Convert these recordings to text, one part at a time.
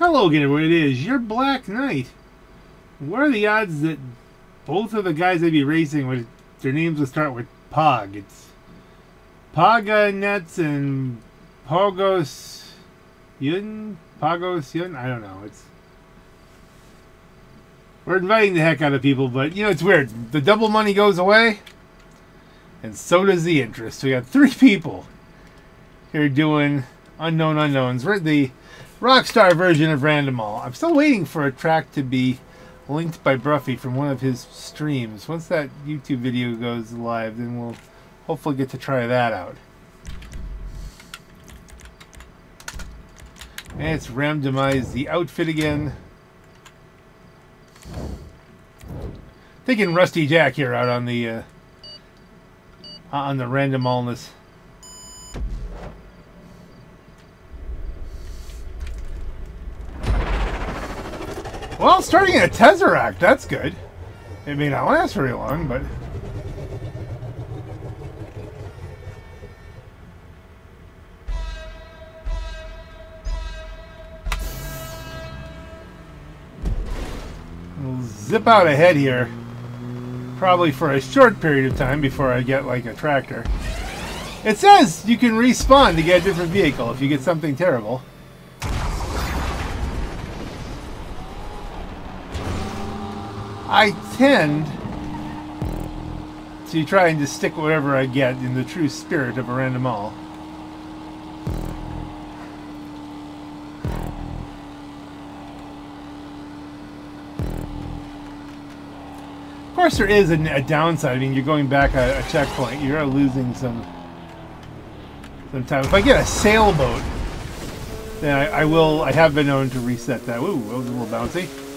Hello again, everyone. It is your Black Knight. What are the odds that both of the guys I'd be racing with, their names will start with Pog? It's Paga Nets and Pogos Yun? Pagos Yun? I don't know. It's We're inviting the heck out of people, but you know, it's weird. The double money goes away, and so does the interest. We got three people here doing unknown unknowns. We're the Rockstar version of Randomal. I'm still waiting for a track to be linked by Broughy from one of his streams. Once that YouTube video goes live, then we'll hopefully get to try that out. And it's randomized the outfit again. Thinking Rusty Jack here out on the uh, on the random allness. Well, starting a Tezeract, that's good. It may not last very long, but... We'll zip out ahead here. Probably for a short period of time before I get like a tractor. It says you can respawn to get a different vehicle if you get something terrible. I tend to try and just stick whatever I get in the true spirit of a random all. Of course, there is a, a downside. I mean, you're going back a, a checkpoint. You're losing some some time. If I get a sailboat, then I, I will. I have been known to reset that. Ooh, that was a little bouncy.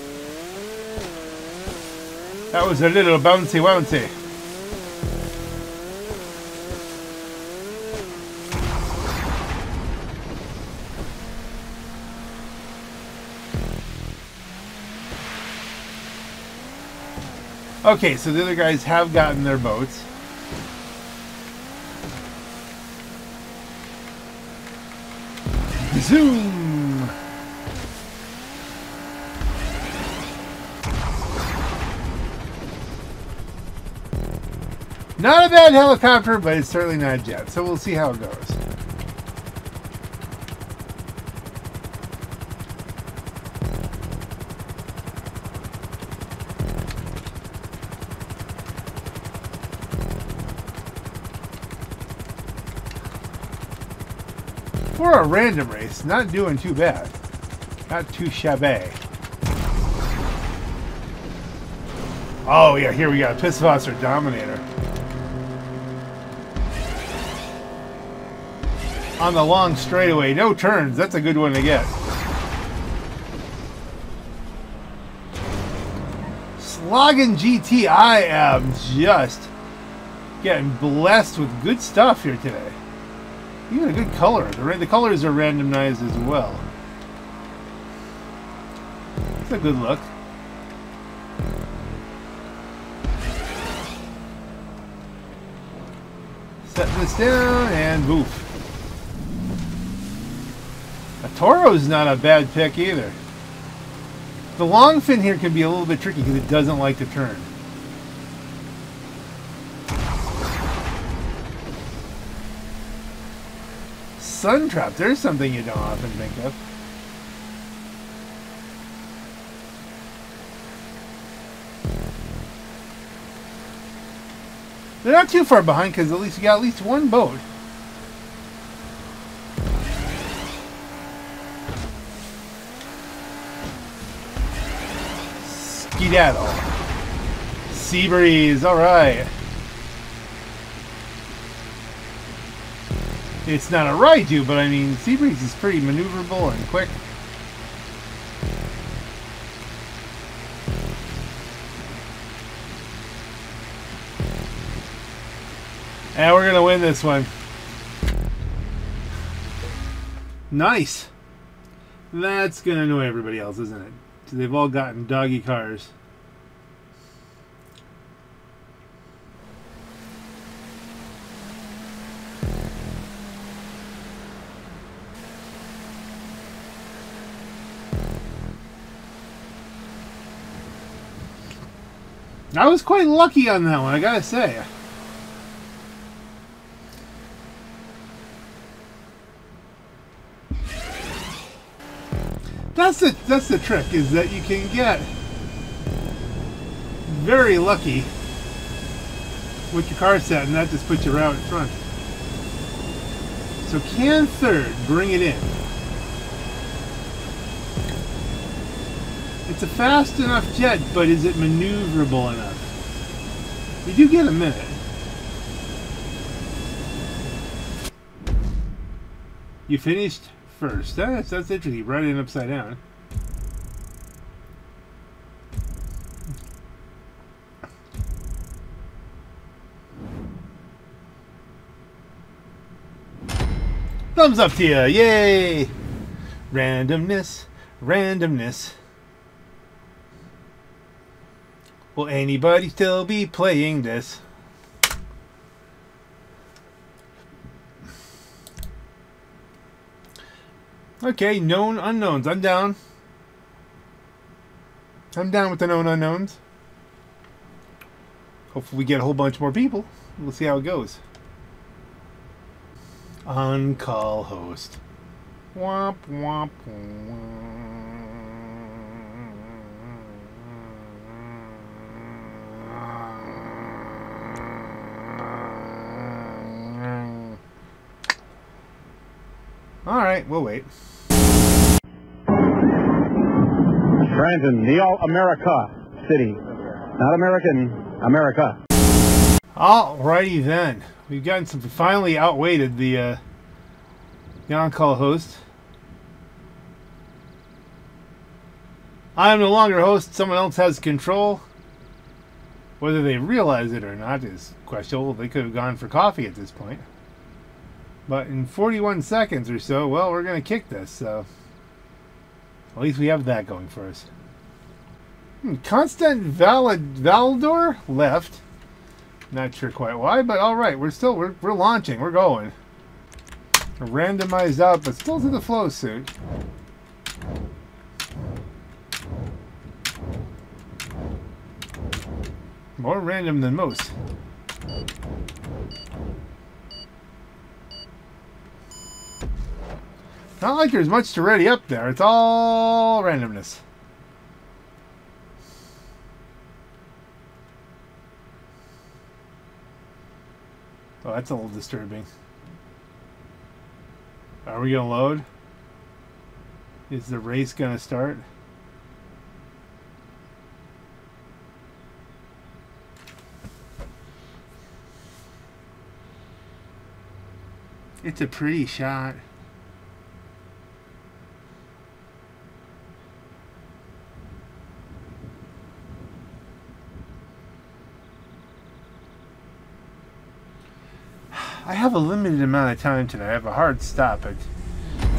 That was a little bouncy bouncy. Okay, so the other guys have gotten their boats. Zoom! Not a bad helicopter, but it's certainly not a jet. So we'll see how it goes. For a random race, not doing too bad. Not too shabby. Oh yeah, here we got Pisswasser Dominator. On the long straightaway, no turns. That's a good one to get. Schlagen GT, I am just getting blessed with good stuff here today. Even a good color. The, the colors are randomized as well. It's a good look. Set this down and boof. Toro's not a bad pick either. The Longfin here can be a little bit tricky because it doesn't like to turn. Suntrap, there's something you don't often think of. They're not too far behind because at least you got at least one boat. Skedaddle. Seabreeze, alright. It's not a Raiju, but I mean, Seabreeze is pretty maneuverable and quick. And we're going to win this one. Nice. That's going to annoy everybody else, isn't it? They've all gotten doggy cars. I was quite lucky on that one, I gotta say. That's the that's the trick is that you can get very lucky with your car set and that just puts you out in front. So can third, bring it in. It's a fast enough jet, but is it maneuverable enough? You do get a minute. You finished first. That's, that's interesting. Right in upside down. Thumbs up to you. Yay! Randomness. Randomness. Will anybody still be playing this? Okay, known unknowns. I'm down. I'm down with the known unknowns. Hopefully we get a whole bunch more people. We'll see how it goes. On call host. Womp womp womp. All right, we'll wait. Scranton, the All America City. Not American, America. Alrighty then. We've gotten some finally outweighted the uh the on-call host. I am no longer host, someone else has control. Whether they realize it or not is questionable. They could have gone for coffee at this point. But in 41 seconds or so, well, we're going to kick this, so... At least we have that going for us. Hmm, Constant Valid Valdor left. Not sure quite why, but all right. We're still we're we're launching. We're going. Randomized out, but still to the flow suit. More random than most. It's not like there's much to ready up there. It's all randomness. Oh, that's a little disturbing. Are we going to load? Is the race going to start? It's a pretty shot. I have a limited amount of time today. I have a hard stop at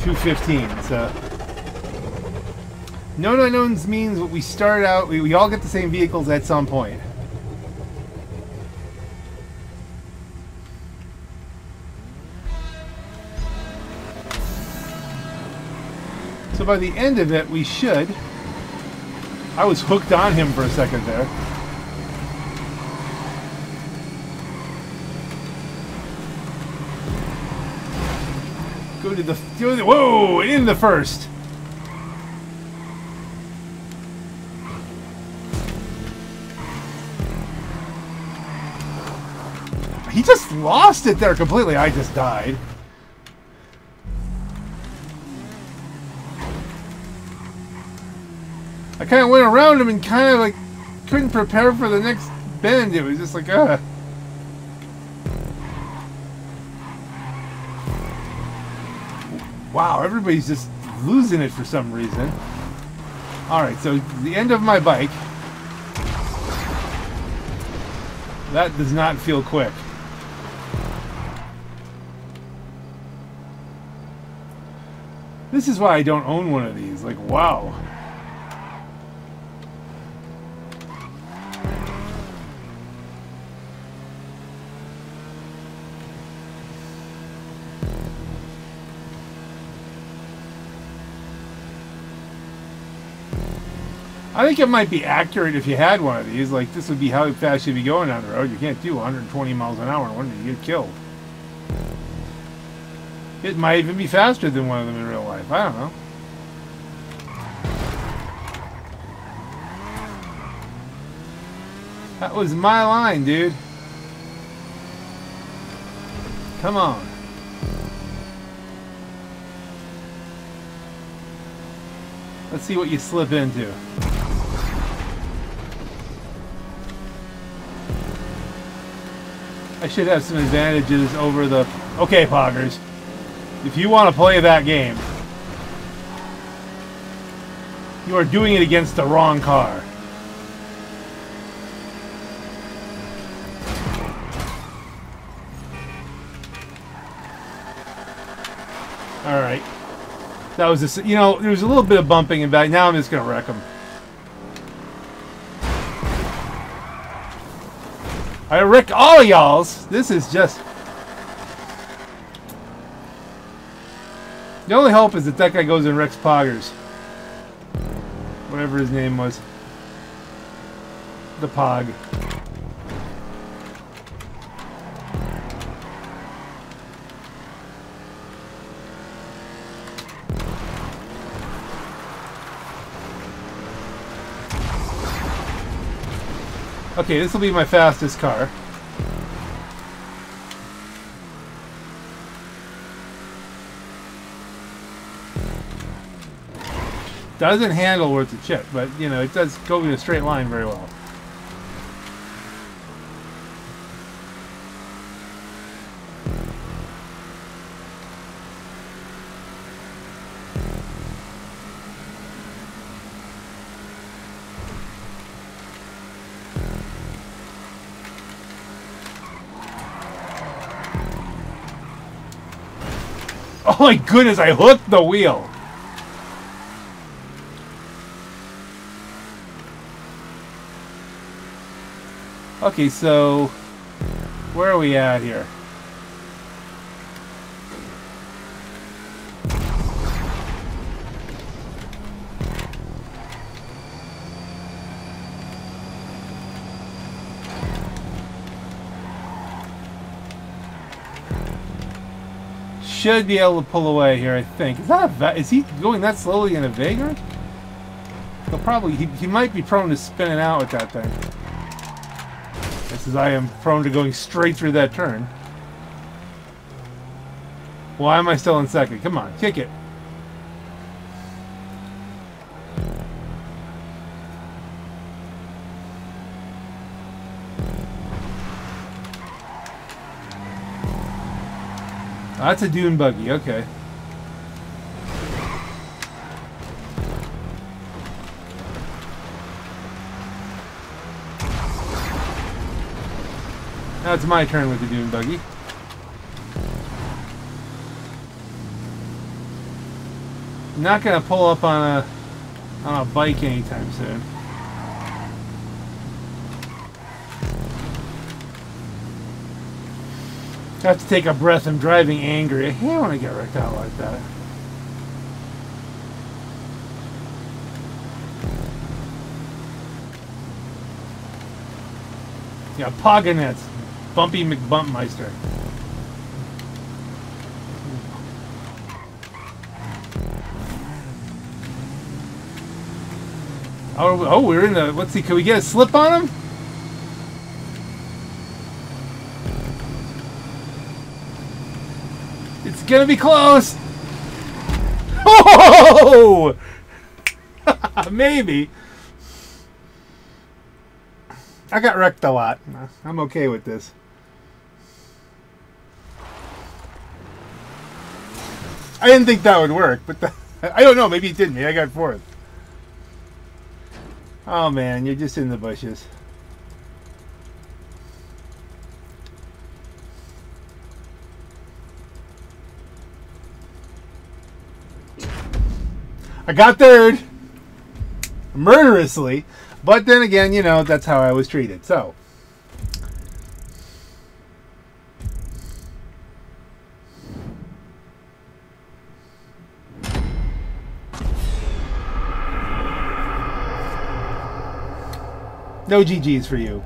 2.15, so... Known unknowns means what we start out, we, we all get the same vehicles at some point. So by the end of it, we should... I was hooked on him for a second there. Go to the, go to the whoa, in the first. He just lost it there completely. I just died. I kind of went around him and kind of like couldn't prepare for the next bend. It was just like, uh. Wow, everybody's just losing it for some reason. Alright, so the end of my bike. That does not feel quick. This is why I don't own one of these. Like, wow. I think it might be accurate if you had one of these. Like, this would be how fast you'd be going down the road. You can't do 120 miles an hour when you get killed. It might even be faster than one of them in real life. I don't know. That was my line, dude. Come on. Let's see what you slip into. I should have some advantages over the... Okay, Poggers. If you want to play that game, you are doing it against the wrong car. Alright. That was a, you know, there was a little bit of bumping and back. Now I'm just going to wreck them. I wreck all y'all's. This is just... The only hope is that that guy goes and wrecks Poggers. Whatever his name was. The Pog. Okay, this will be my fastest car. Doesn't handle worth a chip, but you know, it does go in a straight line very well. Oh my goodness, I hooked the wheel. Okay, so where are we at here? Should be able to pull away here, I think. Is that a is he going that slowly in a Vagrant? He'll probably he, he might be prone to spinning out with that thing. This is I am prone to going straight through that turn. Why am I still in second? Come on, kick it. That's a dune buggy, okay. Now it's my turn with the dune buggy. I'm not gonna pull up on a on a bike anytime soon. I have to take a breath. I'm driving angry. I don't want to get wrecked out like that. Yeah, Poganets. Bumpy McBumpmeister. Oh, oh, we're in the. Let's see. Can we get a slip on him? Gonna be close. Oh! Maybe. I got wrecked a lot. I'm okay with this. I didn't think that would work, but the, I don't know. Maybe it did me. I got fourth. Oh man, you're just in the bushes. I got third murderously, but then again, you know, that's how I was treated. So. No GG's for you.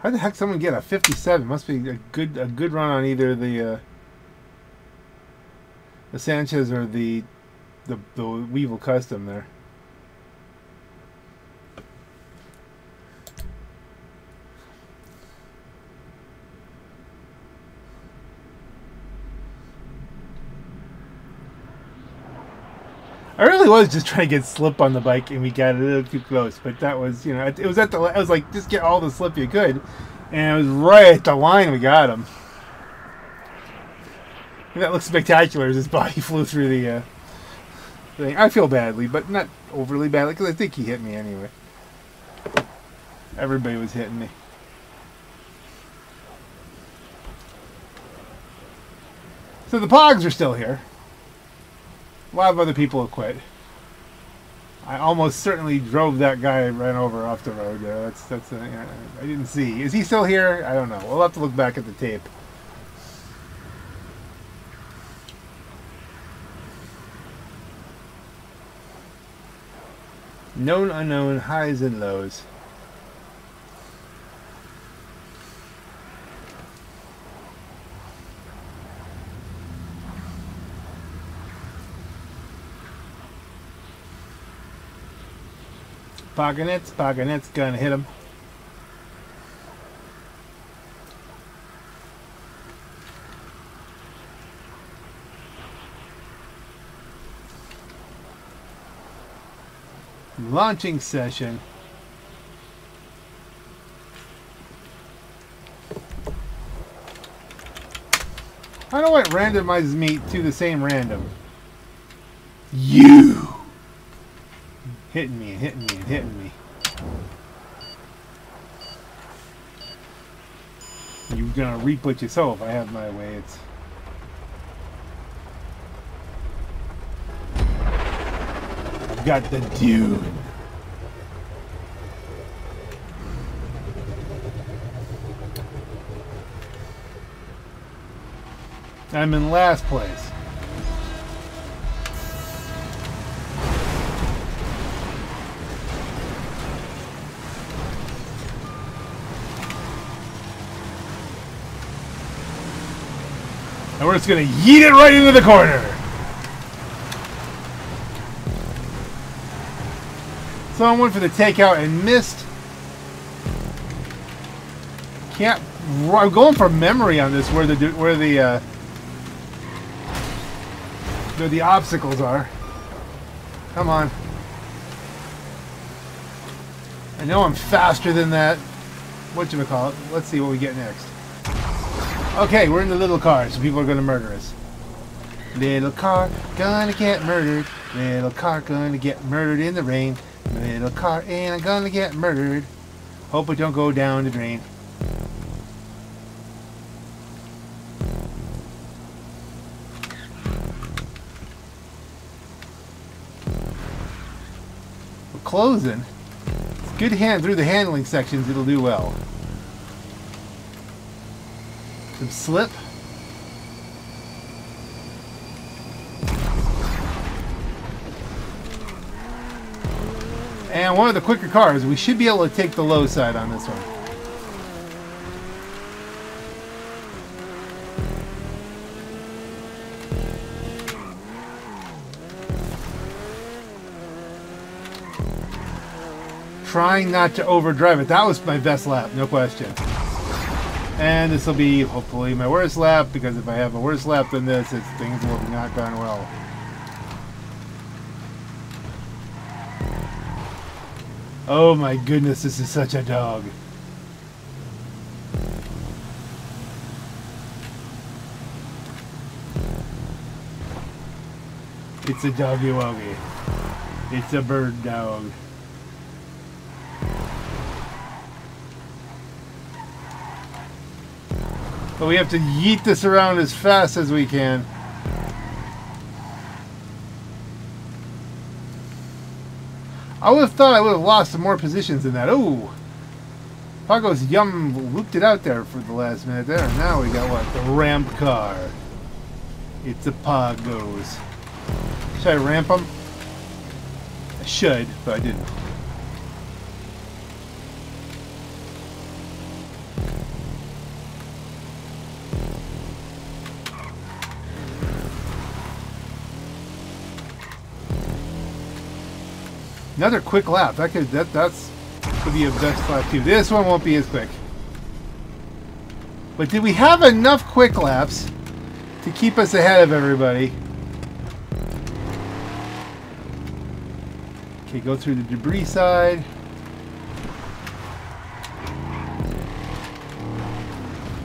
How the heck someone get a 57? Must be a good a good run on either the uh, the Sanchez or the the the Weevil Custom there. I really was just trying to get slip on the bike, and we got a little too close. But that was, you know, it was at the. I was like, just get all the slip you could, and it was right at the line we got him. That looks spectacular as his body flew through the uh, thing. I feel badly, but not overly badly because I think he hit me anyway. Everybody was hitting me. So the Pogs are still here. A lot of other people have quit. I almost certainly drove that guy ran over off the road there. That's that's a, I didn't see. Is he still here? I don't know. We'll have to look back at the tape. Known unknown highs and lows. Paganet's, Paganet's gonna hit him. Launching session. I don't know what randomizes me to the same random. You hitting me and hitting me and hitting me. You're gonna reap what you sow if I have my way. It's got the dude. I'm in last place. And we're just to yeet it right into the corner. Someone went for the takeout and missed. Can't. I'm going for memory on this where the where the uh, where the obstacles are. Come on. I know I'm faster than that. What you call it? Let's see what we get next. Okay, we're in the little car, so people are gonna murder us. Little car gonna get murdered. Little car gonna get murdered in the rain. Little car and I'm gonna get murdered. Hope it don't go down the drain. We're closing. Good hand through the handling sections, it'll do well. Some slip. And one of the quicker cars, we should be able to take the low side on this one. Trying not to overdrive it. That was my best lap, no question. And this will be, hopefully, my worst lap, because if I have a worse lap than this, it's, things will have not gone well. Oh my goodness, this is such a dog. It's a doggy woggy. It's a bird dog. But we have to yeet this around as fast as we can. I would have thought I would have lost some more positions in that. Oh! Pago's yum looped it out there for the last minute there. Now we got what? The ramp car. It's a Pagos. Should I ramp them? I should, but I didn't. Another quick lap. That could that that's could be a best lap too. This one won't be as quick. But did we have enough quick laps to keep us ahead of everybody? Okay, go through the debris side.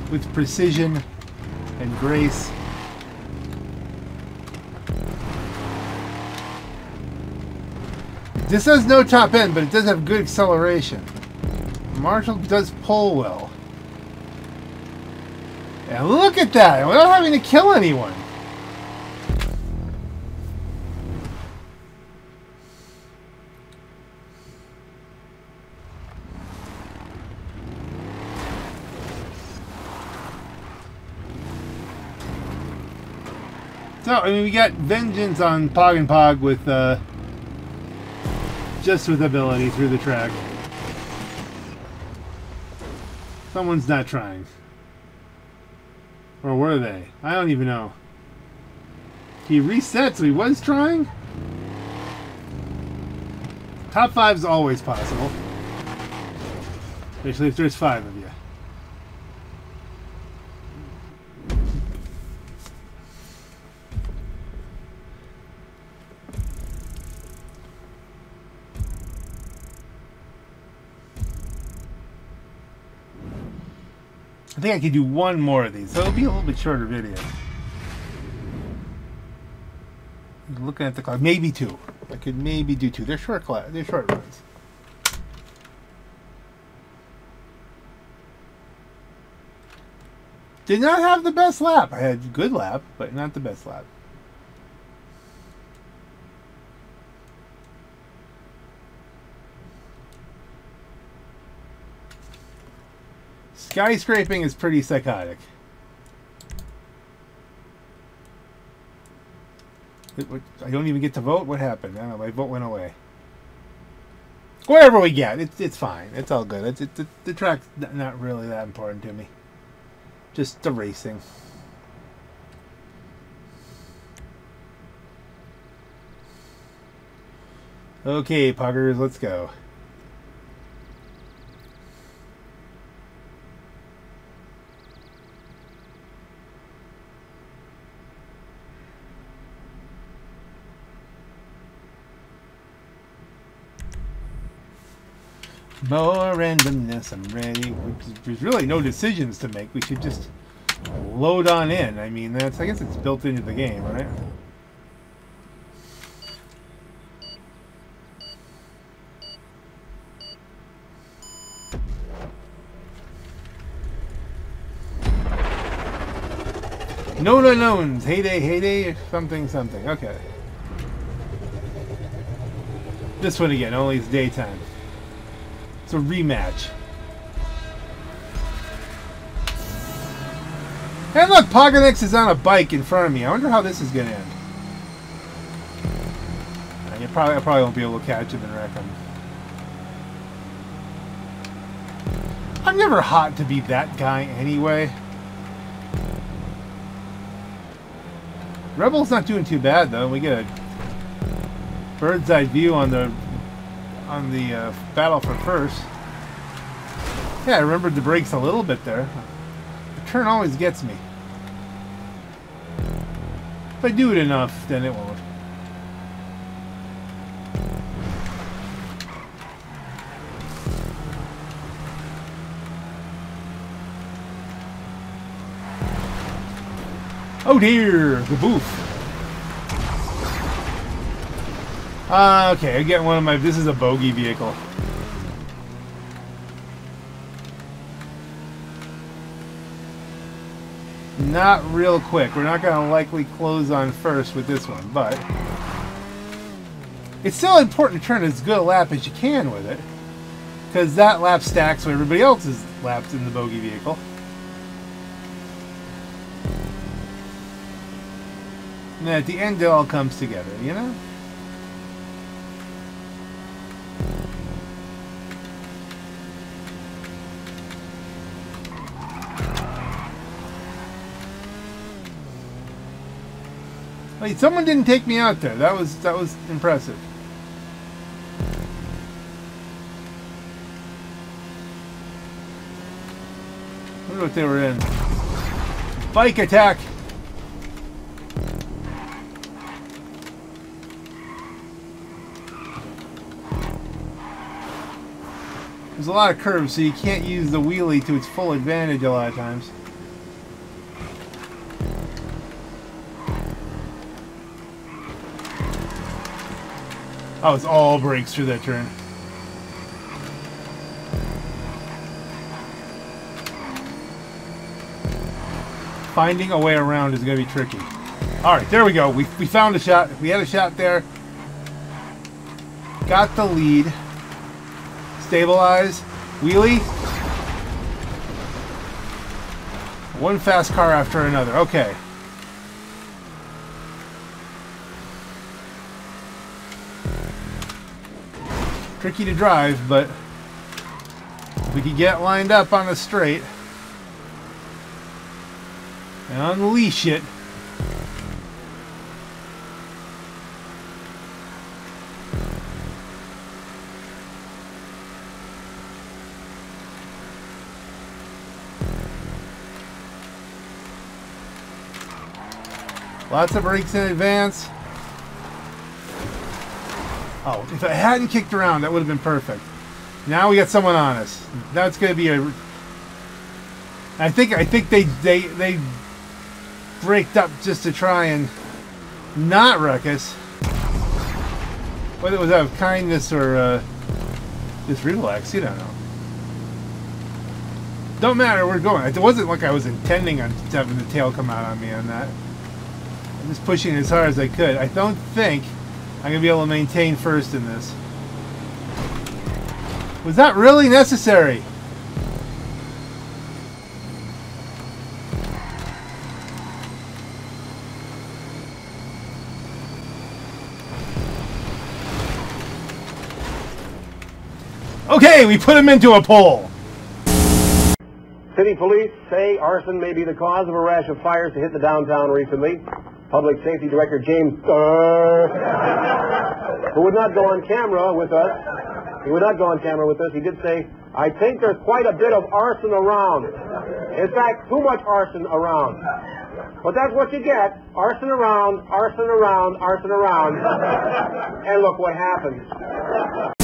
With precision and grace. This has no top end, but it does have good acceleration. Marshall does pull well. And look at that! Without having to kill anyone. So, I mean, we got vengeance on Pog and Pog with, uh, just with ability through the track. Someone's not trying. Or were they? I don't even know. He resets, so he was trying? Top five's always possible. Especially if there's five of you. I think I could do one more of these, so it'll be a little bit shorter video. Looking at the clock, maybe two. I could maybe do two. They're short class. They're short runs. Did not have the best lap. I had good lap, but not the best lap. Skyscraping is pretty psychotic. I don't even get to vote? What happened? I don't know. My vote went away. Whatever we get, it's it's fine. It's all good. It's, the track's not really that important to me. Just the racing. Okay, puggers, let's go. More randomness, I'm ready. There's really no decisions to make. We should just load on in. I mean, that's I guess it's built into the game, right? Known unknowns. Heyday, heyday, something, something. Okay. This one again, only it's daytime. It's a rematch. And look, Pogonix is on a bike in front of me. I wonder how this is going to end. You probably, I probably won't be able to catch him and wreck him. I'm never hot to be that guy anyway. Rebel's not doing too bad though. We get a bird's eye view on the on the uh, battle for first. Yeah, I remembered the brakes a little bit there. The turn always gets me. If I do it enough, then it won't. Oh dear, the boof. Uh, okay, I get one of my... This is a bogey vehicle. Not real quick. We're not going to likely close on first with this one, but... It's still important to turn as good a lap as you can with it. Because that lap stacks with everybody else's laps in the bogey vehicle. And at the end, it all comes together, you know? Wait, someone didn't take me out there. That was that was impressive. I wonder what they were in. Bike attack! There's a lot of curves, so you can't use the wheelie to its full advantage a lot of times. Oh, it's all brakes through that turn. Finding a way around is going to be tricky. All right, there we go. We, we found a shot. We had a shot there. Got the lead. Stabilize. Wheelie. One fast car after another. Okay. Tricky to drive, but if we could get lined up on the straight and unleash it. Lots of brakes in advance. Oh, if I hadn't kicked around, that would have been perfect. Now we got someone on us. That's going to be a. I think I think they they they braked up just to try and not wreck us. Whether it was out of kindness or uh, just relax, you don't know. Don't matter, we're going. It wasn't like I was intending on having the tail come out on me on that. I'm just pushing as hard as I could. I don't think I'm going to be able to maintain first in this. Was that really necessary? Okay, we put him into a pole. City police say arson may be the cause of a rash of fires to hit the downtown recently. Public Safety Director James uh, who would not go on camera with us. He would not go on camera with us. He did say, I think there's quite a bit of arson around. In fact, too much arson around. But that's what you get. Arson around, arson around, arson around. And look what happens.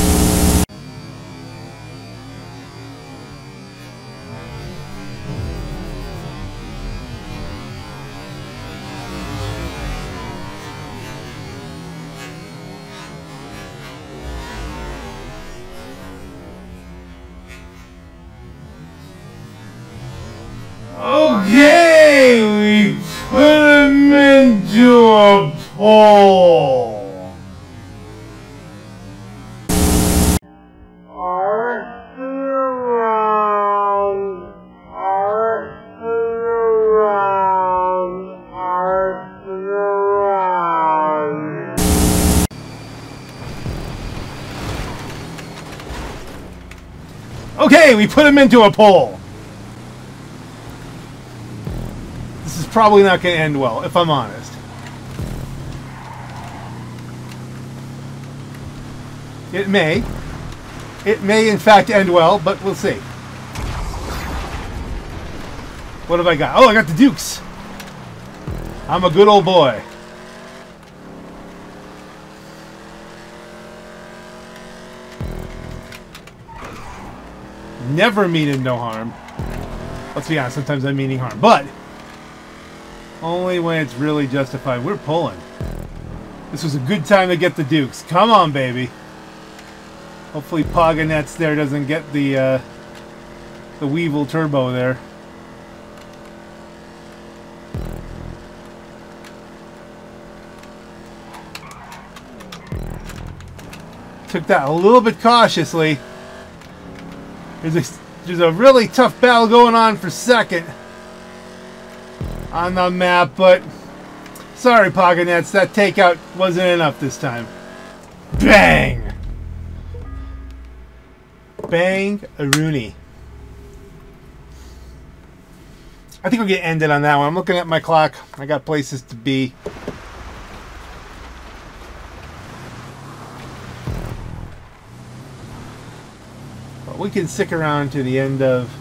Okay, we put him into a pole. This is probably not going to end well, if I'm honest. It may. It may, in fact, end well, but we'll see. What have I got? Oh, I got the Dukes. I'm a good old boy. Never meaning no harm. Let's be honest, sometimes I'm meaning harm. But only when it's really justified. We're pulling. This was a good time to get the Dukes. Come on, baby. Hopefully Poganets there doesn't get the uh, the Weevil Turbo there. Took that a little bit cautiously. There's a, there's a really tough battle going on for second on the map, but sorry, Poganets, that takeout wasn't enough this time. Bang! Bang Rooney. I think we're going to end it on that one. I'm looking at my clock. I got places to be. But we can stick around to the end of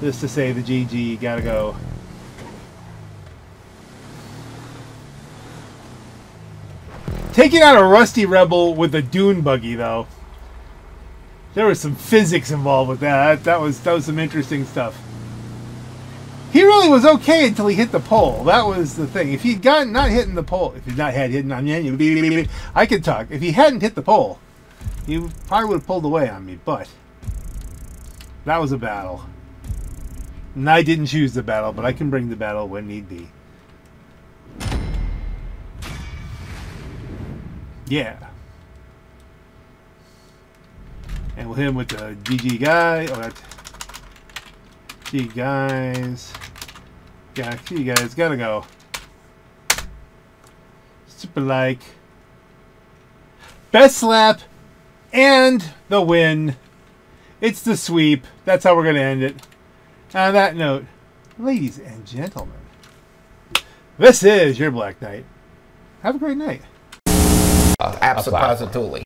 this to say the GG. You got to go. Taking out a Rusty Rebel with a Dune buggy, though. There was some physics involved with that. That was that was some interesting stuff. He really was okay until he hit the pole. That was the thing. If he'd gotten not hitting the pole, if he'd not had hit on me, I could talk. If he hadn't hit the pole, he probably would have pulled away on me. But that was a battle. And I didn't choose the battle, but I can bring the battle when need be. Yeah. And we'll hit him with the GG guy. Oh, that's G guys. Yeah, G guys, gotta go. Super like. Best slap and the win. It's the sweep. That's how we're gonna end it. On that note, ladies and gentlemen, this is your Black Knight. Have a great night. Uh, absolutely.